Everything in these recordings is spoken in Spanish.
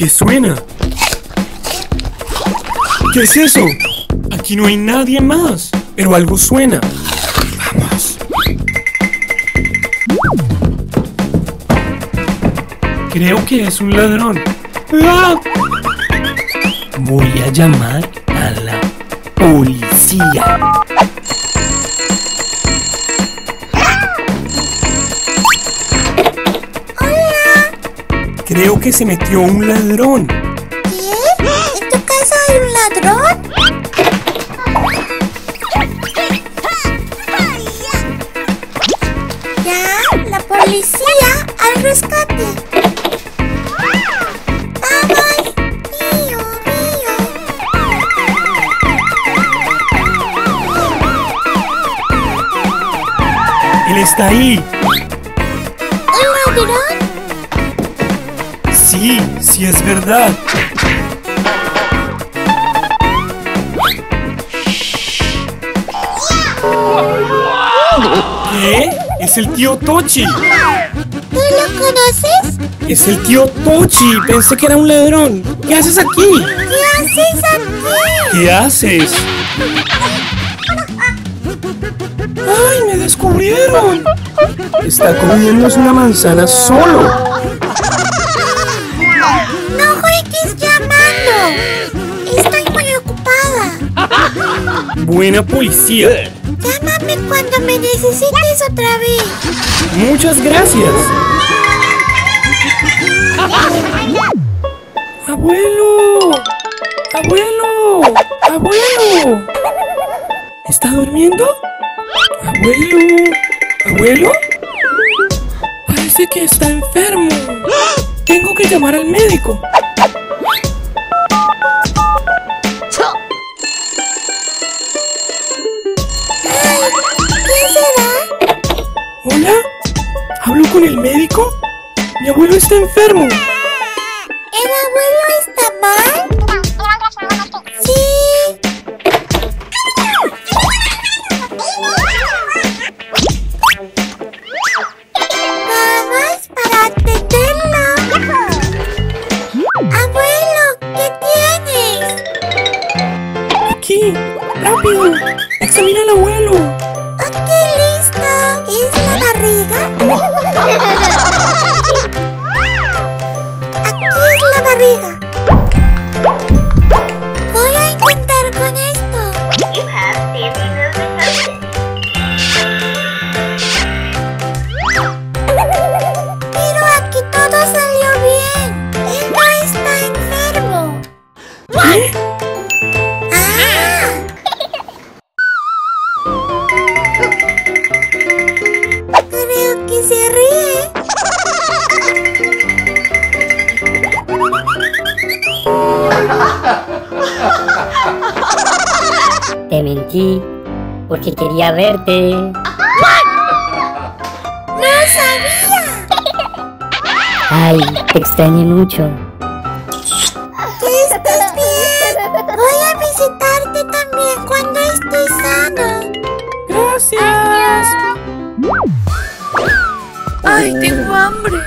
¿Qué suena? ¿Qué es eso? Aquí no hay nadie más, pero algo suena. Vamos. Creo que es un ladrón. ¡Ah! Voy a llamar a la policía. Creo que se metió un ladrón. ¿Qué? ¿En tu casa hay un ladrón? Ya, la policía al rescate. Vamos, mío, mío. Él está ahí. ¿Un ladrón? Sí, sí es verdad. ¿Qué? Es el tío Tochi. ¿Tú lo conoces? Es el tío Tochi. Pensé que era un ladrón. ¿Qué haces aquí? ¿Qué haces aquí? ¿Qué haces? ¡Ay, me descubrieron! Está comiéndose una manzana solo. Estoy muy ocupada. Buena policía. Llámame cuando me necesites otra vez. Muchas gracias. Abuelo. Abuelo. Abuelo. ¿Está durmiendo? Abuelo. Abuelo. Parece que está enfermo. Tengo que llamar al médico. Con el médico? Mi abuelo está enfermo. ¿El abuelo está mal? Sí. Vamos para atenderlo. Abuelo, ¿qué tienes? Aquí. Rápido. Te mentí porque quería verte. ¡No sabía! Ay, te extrañé mucho. Que estés bien. Voy a visitarte también cuando estés sano. Gracias. Ay, tengo hambre.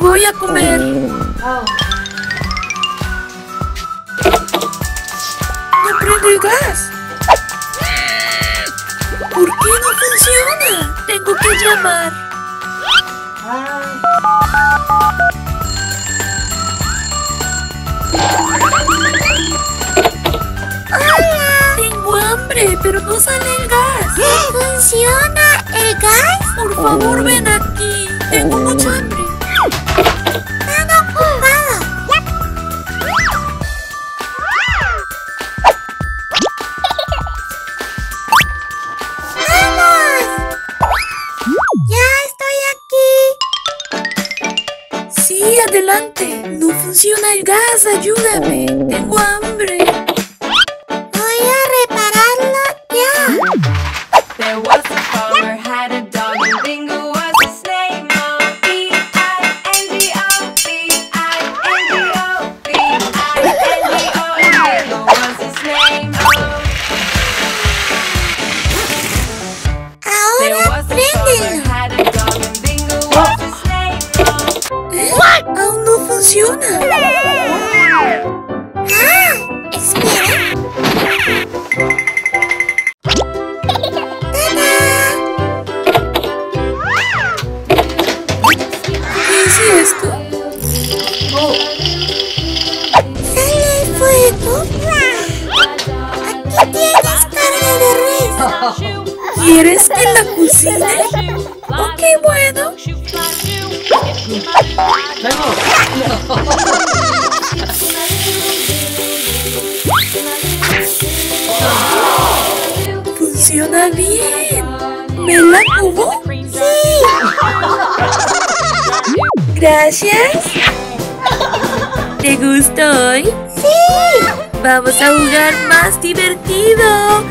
Voy a comer. No prende el gas. ¿Por qué no funciona? Tengo que llamar. ¡Hola! Tengo hambre, pero no sale el gas. ¿No funciona el gas? Por favor, ven Sí, adelante. No funciona el gas. Ayúdame. Tengo hambre. Funciona. Ah, espera. ¿Qué es esto? ¿Sale el fuego? Aquí tienes carne de res. ¿Quieres que la cocine? Ok, bueno. Funciona bien. ¿Me la como? Gracias. ¿Te gustó hoy? Sí. Vamos a jugar más divertido.